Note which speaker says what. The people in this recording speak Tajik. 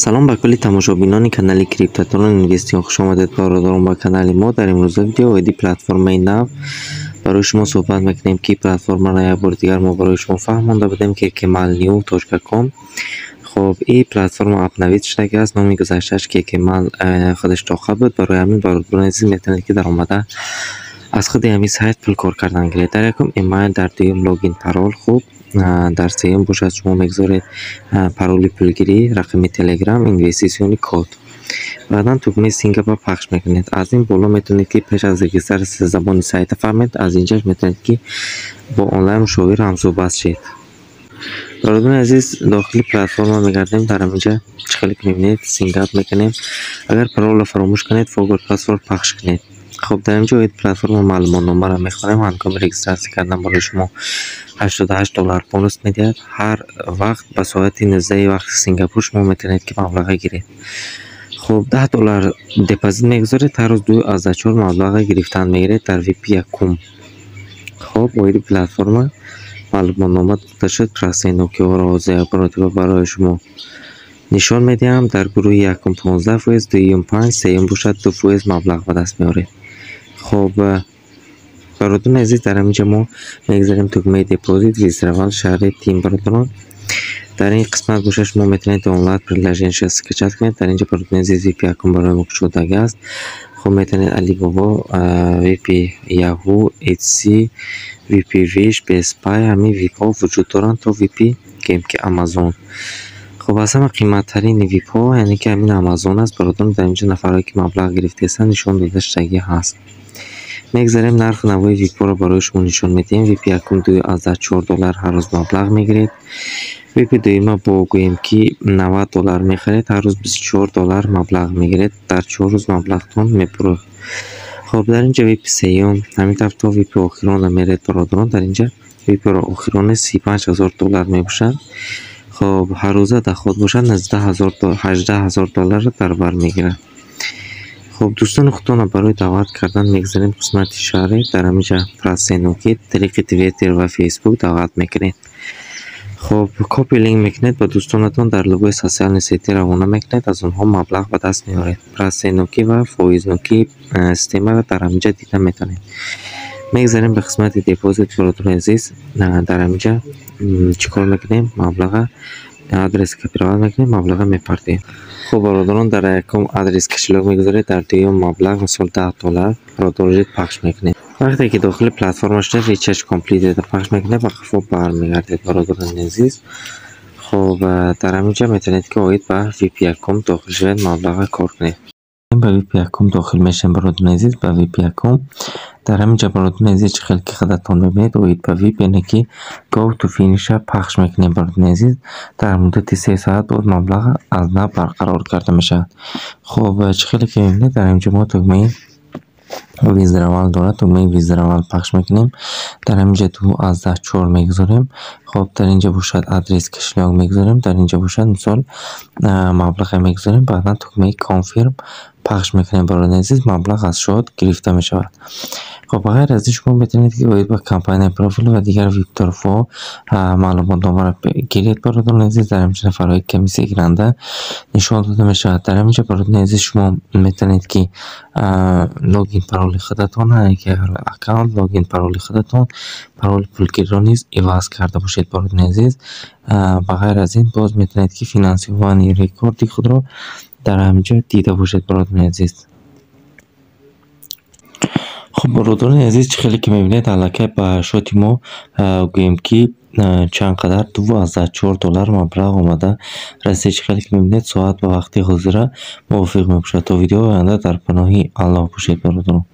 Speaker 1: салом ба кулли тамошобинони канали криптотрон инвестион хушомадед бародарон ба канали мо. Дар имрӯза видео оиди платформаи нав барои шумо суҳбат мекунем ки платформаро як бори дигар мо барои шумо фаҳмонда будем ки kmal new.com хоб и платформа апнавид шудагааст номи гузаштааш kekmal э, худаш дохал буд. Барои ҳамин бародарон азиз метавонед ки дар омада аз худи ҳамин сайт пул кор кардан гиред. Дар якум эмайл дар дуюм логин парол хуб дар сеюм бошад шумо мегузоред пароли пулгирӣ рақами телеграм инвеститсиони код. Баъдан тугмаи сингапа пахш мекунед. Аз ин боло метавонед ки пеш аз регистрасия забони сайта фаҳмед аз инҷаш метавонед ки бо онлайн мушовир ҳамсӯҳбат шед. Бародарони азиз дохили платформа мегардем дар ҳаминҷа ки мебинед сингап мекунем. Агар паролро фаромӯш кунед форгот паспорт пахш кунед хуб дар инҷо оид платформа маълумотномаро мехонем ҳангоми регистратсия кардан барои шумо 88 доллар бонус медиҳад ҳар вақт ба соати 19 вақти сингапур шумо метавонед ки маблаға гиред. Хуб 10 доллар депозит мегузоред. Ҳар рӯз 2,4 маблаға гирифтан мегиред дар vp якум. Хуб оиди платформа маълумотнома дода шуд. Праси нокиҳоро ҳозир маротиба барои шумо нишон медиҳам. Дар гурӯҳи якум 15 фоиз дуюм 5 сеюм бошад 2 фоиз маблағ ба даст меоред хуб бародарони азиз дар ҳаминҷа мо мегзарем тугмаи депозит визравал шаҳри тим бародарон дар ин қисмат боша шумо метавонед онлайн приложенияшро скачат кунед. Дар инҷа бародарони азиз vp аккаунт барои мо кушодагааст хуб метавонед алибобо vp яҳу etsi vp wish bestbuy ҳамин vipҳо вуҷуд доранд то vp гемки амазон хуб аз ҳама қиматтарини випҳо яъне ки ҳамин амазон аст бародарон дар инҷа нафарҳое ки маблағ гирифтаестанд нишон дода шудагӣ ҳаст. Мегзарем нархи навои випоро барои шумо нишон медиҳем. Випи якум ду аза чор доллар ҳар рӯз маблағ мегиред. Випи дуюма бо гӯем ки навад доллар мехаред ҳар рӯз бисту чор доллар маблағ мегиред. Дар чор рӯз маблағтон мепурӯд хоб дар инҷа випи сеюм ҳамин тавр то випи охиронро меред бародарон. Дар инҷа випиро охирони си панҷ ҳазор доллар мебошад хоб ҳаррӯза дахот бошад ҳаждаҳ ҳазор долларро дар бар мегирад. Хуб дӯстони худтонро барои даъват кардан мегзарем қисмати шаҳре дар ҳаминҷа прасеноки тариқи твиттер ва фейсбук даъват мекунед. Хуб копи линк мекунед ба дӯстонатон дар лугои социални сети равона мекунед аз онҳо маблағ ба даст меоред. Прасеноки ва фоизноки э, системаро дар ҳаминҷа дида метавонед мегзарем ба қисмати депозит бародарони азиз. Дар ҳаминҷа чӣ кор мекунем? Маблаға адрес копировать мекунем маблаға мепардем хуб бародарон дар якум адрес кишлок мегузоред дар дуюм маблағ мисол даҳ доллар продолжит пахш мекунед вақте ки дохили платформа шуда ричарж комплитеда пахш мекунед ба қафо бармегардед бародарони азиз. Хуб дар ҳаминҷа метавонед ки оид ба vp якум дохил шавед маблаға кор кунед به وی پی اکوم داخل میشن برادون عزیز به وی پی اکوم در همینجا برادون عزیز چه خیلی که خدتان ببینید اوید به وی پی که گو تو فینیش پخش می‌کنیم برادون عزیز در مدت سه ساعت بود مبلغ از نه برقرار کرده میشه خب چه خیلی که در همینجا ما تکمه 20 داره، دارد تو می 20 پخش می‌کنیم. در همینجا تو از ده چور می‌گذاریم. خب در اینجا بوشد ادرس کشلاغ می‌گذاریم. در اینجا بوشد مثال مبلغ می‌گذاریم. بعدا تو می کانفرم پخش می‌کنیم. برای بله، عزیز مبلغ از شاد گرفته می‌شود. خب غیر از شما می‌تونید که باید با کمپانی پروفیل و دیگر ویکتورفو معلومات را گیرید برادران عزیز در همچه نفرهای کمیسی گرنده نشان داده میشه. در همینجا برادران عزیز شما می‌تونید که لوگین پرول خودتان که اکانت لوگین پرول خودتان پرول پولگیر را نیز ایواز کرده باشید برادران عزیز با غیر از این باز می‌تونید که فینانسیوانی ریکوردی خود را در همینجا دیده باشید برادران عزیز хуб бародарони азиз чӣ хеле ки мебинед аллакай ба шоти мо гӯем ки чанд қадар ду азда чор доллар маблағ омада. Расид чӣ хеле ки мебинед соат ба вақти ҳозира мувофиқ мебошад. То видеои оянда дар паноҳи аллоҳ бошед бародарон